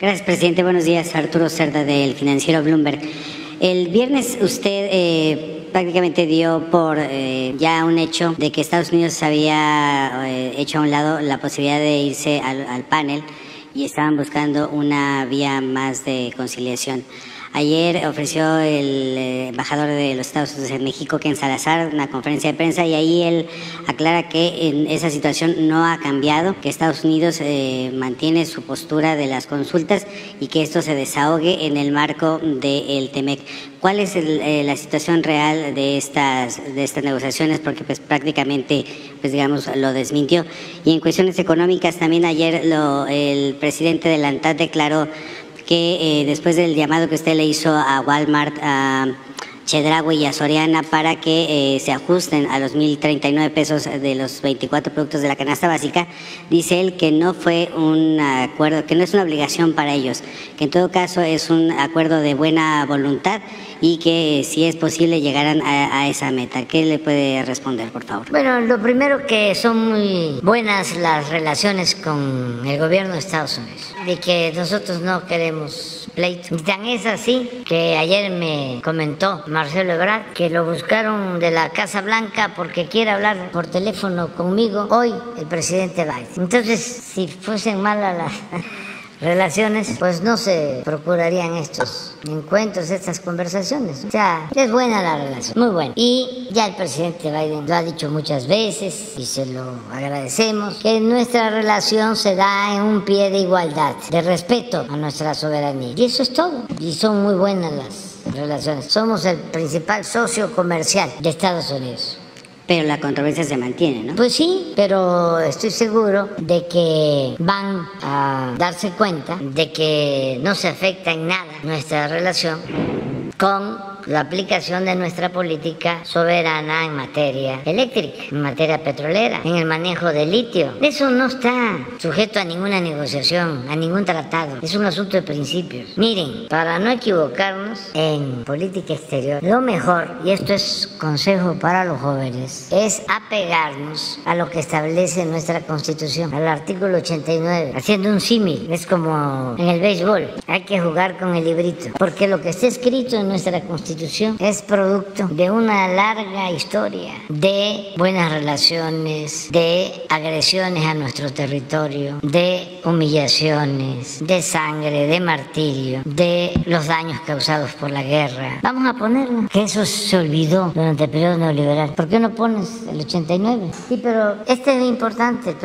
Gracias, presidente. Buenos días. Arturo Cerda, del financiero Bloomberg. El viernes usted eh, prácticamente dio por eh, ya un hecho de que Estados Unidos había eh, hecho a un lado la posibilidad de irse al, al panel y estaban buscando una vía más de conciliación. Ayer ofreció el eh, embajador de los Estados Unidos en México, Ken Salazar, una conferencia de prensa y ahí él aclara que en esa situación no ha cambiado, que Estados Unidos eh, mantiene su postura de las consultas y que esto se desahogue en el marco del TEMEC. ¿Cuál es el, eh, la situación real de estas, de estas negociaciones? Porque pues prácticamente, pues digamos, lo desmintió. Y en cuestiones económicas también ayer lo, el presidente de la ANTAD declaró que eh, después del llamado que usted le hizo a Walmart, a Chedraui y a Soriana para que eh, se ajusten a los 1.039 pesos de los 24 productos de la canasta básica, dice él que no fue un acuerdo, que no es una obligación para ellos, que en todo caso es un acuerdo de buena voluntad y que si es posible llegaran a, a esa meta. ¿Qué le puede responder, por favor? Bueno, lo primero que son muy buenas las relaciones con el gobierno de Estados Unidos, de que nosotros no queremos pleito. Y tan es así que ayer me comentó Marcelo Ebrard que lo buscaron de la Casa Blanca porque quiere hablar por teléfono conmigo hoy el presidente Biden. Entonces, si fuesen malas las relaciones, pues no se procurarían estos encuentros, estas conversaciones. O sea, es buena la relación, muy buena. Y ya el presidente Biden lo ha dicho muchas veces y se lo agradecemos, que nuestra relación se da en un pie de igualdad, de respeto a nuestra soberanía. Y eso es todo. Y son muy buenas las relaciones. Somos el principal socio comercial de Estados Unidos. Pero la controversia se mantiene, ¿no? Pues sí, pero estoy seguro de que van a darse cuenta de que no se afecta en nada nuestra relación con la aplicación de nuestra política soberana en materia eléctrica, en materia petrolera, en el manejo de litio. Eso no está sujeto a ninguna negociación, a ningún tratado. Es un asunto de principios. Miren, para no equivocarnos en política exterior, lo mejor, y esto es consejo para los jóvenes, es apegarnos a lo que establece nuestra Constitución, al artículo 89, haciendo un símil. Es como en el béisbol, hay que jugar con el librito, porque lo que está escrito en nuestra Constitución es producto de una larga historia de buenas relaciones, de agresiones a nuestro territorio, de humillaciones, de sangre, de martirio, de los daños causados por la guerra. Vamos a ponerlo, que eso se olvidó durante el periodo neoliberal. ¿Por qué no pones el 89? Sí, pero este es importante, el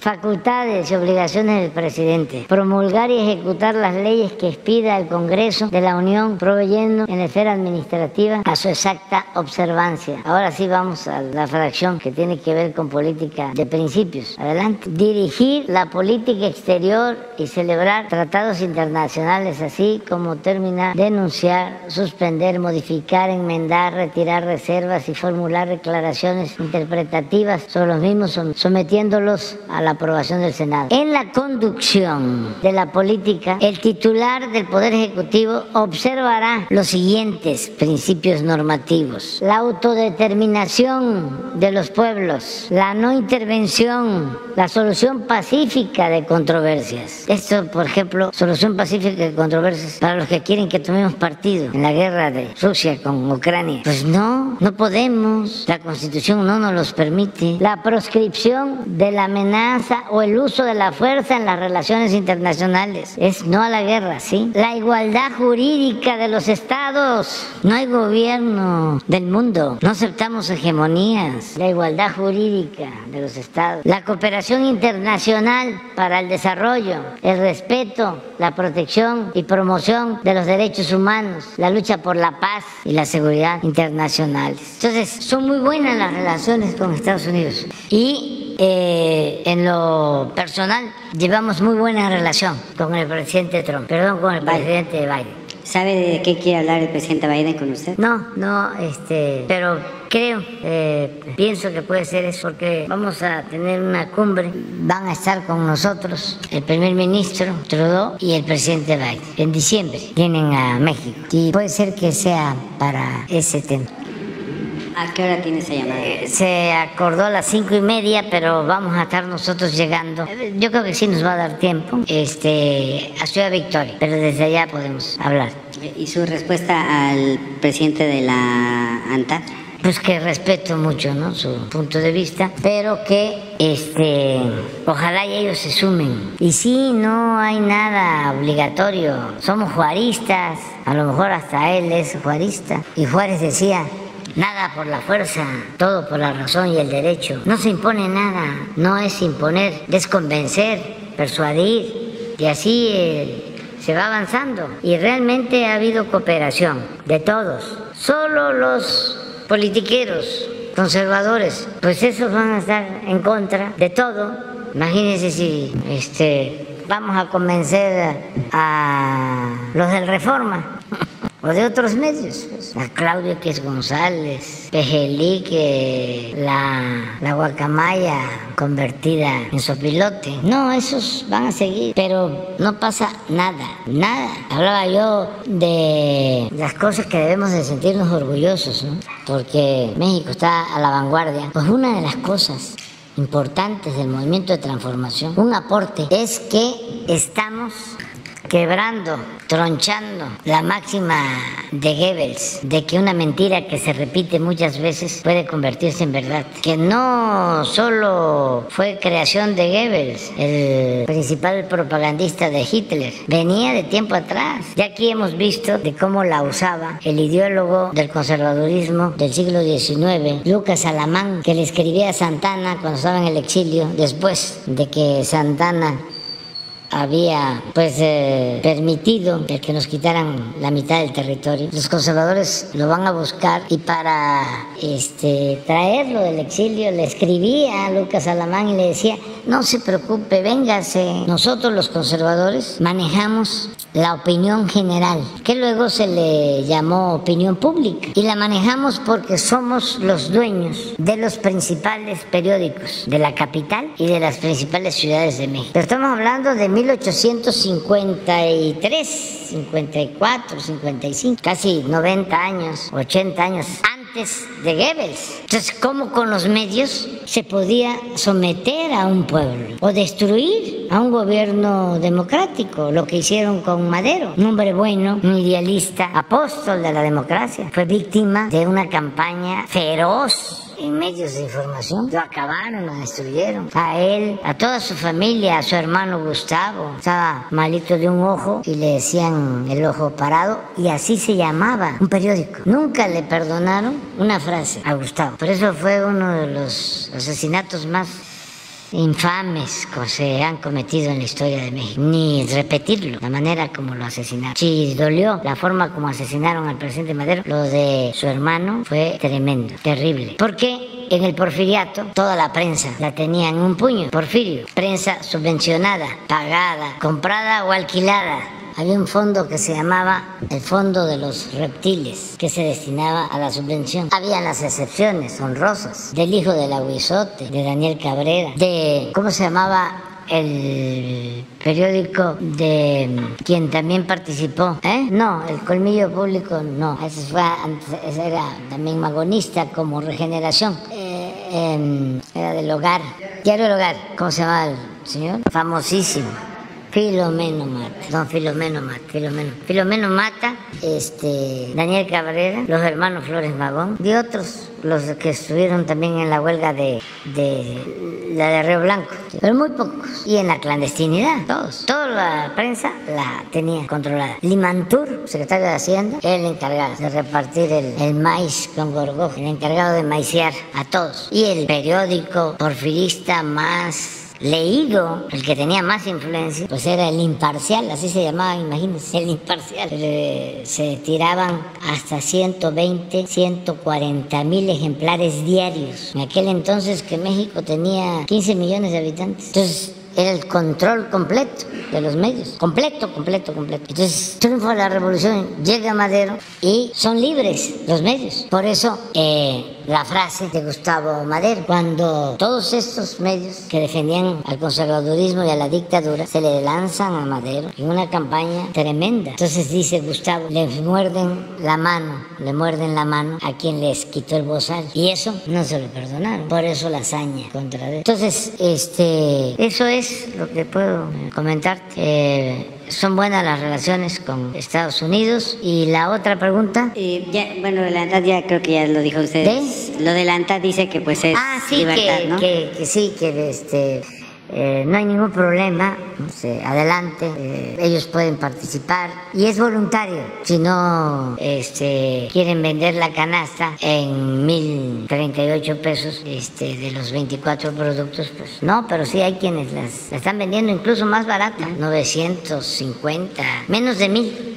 facultades y obligaciones del presidente. Promulgar y ejecutar las leyes que expida el Congreso de la Unión, proveyendo en la esfera administrativa a su exacta observancia. Ahora sí vamos a la fracción que tiene que ver con política de principios. Adelante. Dirigir la política exterior y celebrar tratados internacionales, así como terminar, denunciar, suspender, modificar, enmendar, retirar reservas y formular declaraciones interpretativas sobre los mismos sometiendo a la aprobación del Senado. En la conducción de la política, el titular del Poder Ejecutivo observará los siguientes principios normativos. La autodeterminación de los pueblos, la no intervención, la solución pacífica de controversias. Esto, por ejemplo, solución pacífica de controversias para los que quieren que tomemos partido en la guerra de Rusia con Ucrania. Pues no, no podemos. La Constitución no nos los permite. La proscripción de la amenaza o el uso de la fuerza en las relaciones internacionales. Es no a la guerra, ¿sí? La igualdad jurídica de los estados. No hay gobierno del mundo. No aceptamos hegemonías. La igualdad jurídica de los estados. La cooperación internacional para el desarrollo. El respeto, la protección y promoción de los derechos humanos. La lucha por la paz y la seguridad internacionales. Entonces, son muy buenas las relaciones con Estados Unidos. Y eh, en lo personal llevamos muy buena relación con el presidente Trump, perdón, con el presidente Biden. ¿Sabe de qué quiere hablar el presidente Biden con usted? No, no, este, pero creo, eh, pienso que puede ser eso porque vamos a tener una cumbre, van a estar con nosotros el primer ministro Trudeau y el presidente Biden. En diciembre vienen a México y puede ser que sea para ese tema. ¿A qué hora tiene esa llamada? Eh, se acordó a las cinco y media, pero vamos a estar nosotros llegando. Yo creo que sí nos va a dar tiempo este, a Ciudad Victoria, pero desde allá podemos hablar. ¿Y su respuesta al presidente de la ANTA? pues que respeto mucho ¿no? su punto de vista, pero que este, ojalá y ellos se sumen. Y sí, no hay nada obligatorio, somos juaristas, a lo mejor hasta él es juarista. Y Juárez decía, Nada por la fuerza, todo por la razón y el derecho. No se impone nada, no es imponer, es convencer, persuadir. Y así eh, se va avanzando. Y realmente ha habido cooperación de todos. Solo los politiqueros, conservadores, pues esos van a estar en contra de todo. Imagínense si este, vamos a convencer a los del Reforma o de otros medios. Pues. A Claudio que es González, Pejelique, la, la guacamaya convertida en sopilote. No, esos van a seguir, pero no pasa nada, nada. Hablaba yo de las cosas que debemos de sentirnos orgullosos, ¿no? porque México está a la vanguardia. Pues una de las cosas importantes del movimiento de transformación, un aporte, es que estamos quebrando, tronchando la máxima de Goebbels de que una mentira que se repite muchas veces puede convertirse en verdad. Que no solo fue creación de Goebbels, el principal propagandista de Hitler, venía de tiempo atrás. Ya aquí hemos visto de cómo la usaba el ideólogo del conservadurismo del siglo XIX, Lucas Alamán, que le escribía a Santana cuando estaba en el exilio, después de que Santana había pues eh, permitido el que nos quitaran la mitad del territorio. Los conservadores lo van a buscar y para este, traerlo del exilio le escribía a Lucas Alamán y le decía, no se preocupe, véngase. Nosotros los conservadores manejamos la opinión general, que luego se le llamó opinión pública. Y la manejamos porque somos los dueños de los principales periódicos de la capital y de las principales ciudades de México. Pero estamos hablando de 1853, 54, 55, casi 90 años, 80 años antes de Goebbels. Entonces, ¿cómo con los medios se podía someter a un pueblo o destruir a un gobierno democrático? Lo que hicieron con Madero, un hombre bueno, un idealista, apóstol de la democracia, fue víctima de una campaña feroz en medios de información. Lo acabaron, lo destruyeron. A él, a toda su familia, a su hermano Gustavo. Estaba malito de un ojo y le decían el ojo parado y así se llamaba un periódico. Nunca le perdonaron una frase a Gustavo. Por eso fue uno de los asesinatos más infames que se han cometido en la historia de México, ni repetirlo, la manera como lo asesinaron. Si dolió. La forma como asesinaron al presidente Madero, lo de su hermano fue tremendo, terrible. Porque en el porfiriato toda la prensa la tenía en un puño, porfirio, prensa subvencionada, pagada, comprada o alquilada había un fondo que se llamaba el Fondo de los Reptiles, que se destinaba a la subvención. Había las excepciones honrosas del hijo del aguizote, de Daniel Cabrera, de, ¿cómo se llamaba? el periódico de quien también participó, ¿eh? No, el colmillo público no, ese, fue, ese era también magonista como regeneración, eh, em, era del hogar, diario del hogar, ¿cómo se llama el señor? Famosísimo. Filomeno Mata, don Filomeno Mata, Filomeno. Filomeno Mata, este, Daniel Cabrera, los hermanos Flores Magón y otros, los que estuvieron también en la huelga de, de la de Río Blanco, pero muy pocos. Y en la clandestinidad, todos. Toda la prensa la tenía controlada. Limantur, secretario de Hacienda, el encargado de repartir el, el maíz con gorgojo, el encargado de maiciar a todos. Y el periódico porfirista más leído, el que tenía más influencia, pues era el imparcial, así se llamaba, imagínense, el imparcial. Se tiraban hasta 120, 140 mil ejemplares diarios. En aquel entonces que México tenía 15 millones de habitantes. Entonces, el control completo de los medios, completo, completo, completo. Entonces, triunfo de la revolución, llega Madero y son libres los medios. Por eso, eh, la frase de Gustavo Madero, cuando todos estos medios que defendían al conservadurismo y a la dictadura se le lanzan a Madero en una campaña tremenda. Entonces dice Gustavo, le muerden la mano, le muerden la mano a quien les quitó el bozal. Y eso no se lo perdonaron. Por eso la hazaña contra él. Entonces, este, eso es lo que puedo comentar. Eh, son buenas las relaciones con Estados Unidos. Y la otra pregunta. Eh, ya, bueno, la ANTAD ya creo que ya lo dijo usted. Lo de la ANTAD dice que pues es ah, sí, libertad, que, ¿no? que, que sí, que este eh, no hay ningún problema, adelante, eh, ellos pueden participar y es voluntario. Si no este, quieren vender la canasta en 1038 pesos este, de los 24 productos, pues no, pero sí hay quienes las, están vendiendo incluso más barata, 950, menos de mil.